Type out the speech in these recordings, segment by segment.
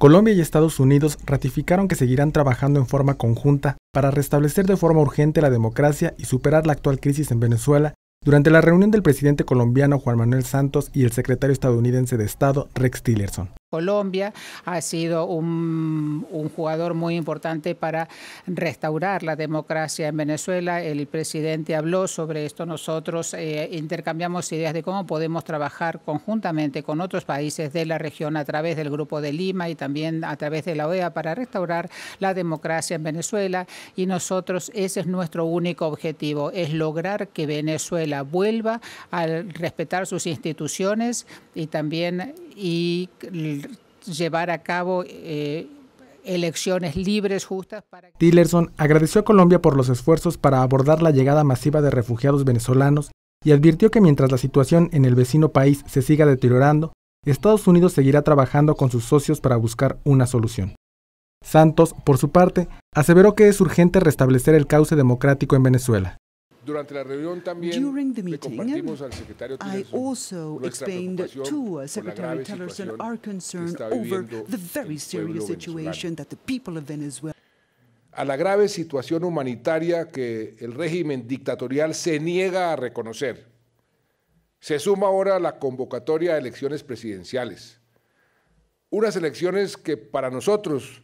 Colombia y Estados Unidos ratificaron que seguirán trabajando en forma conjunta para restablecer de forma urgente la democracia y superar la actual crisis en Venezuela durante la reunión del presidente colombiano Juan Manuel Santos y el secretario estadounidense de Estado Rex Tillerson. Colombia ha sido un, jugador muy importante para restaurar la democracia en Venezuela. El presidente habló sobre esto. Nosotros eh, intercambiamos ideas de cómo podemos trabajar conjuntamente con otros países de la región a través del Grupo de Lima y también a través de la OEA para restaurar la democracia en Venezuela. Y nosotros, ese es nuestro único objetivo, es lograr que Venezuela vuelva a respetar sus instituciones y también y llevar a cabo eh, elecciones libres, justas. Para... Tillerson agradeció a Colombia por los esfuerzos para abordar la llegada masiva de refugiados venezolanos y advirtió que mientras la situación en el vecino país se siga deteriorando, Estados Unidos seguirá trabajando con sus socios para buscar una solución. Santos, por su parte, aseveró que es urgente restablecer el cauce democrático en Venezuela. Durante la reunión también During the meeting, compartimos al secretario I also explained to Secretary Tillerson our concern over the very serious situation that the people of Venezuela a la grave situación humanitaria que el régimen dictatorial se niega a reconocer. Se suma ahora la convocatoria a elecciones presidenciales. Unas elecciones que para nosotros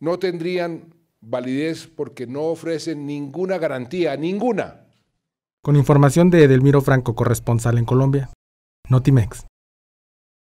no tendrían validez porque no ofrecen ninguna garantía, ninguna. Con información de Edelmiro Franco, corresponsal en Colombia, Notimex.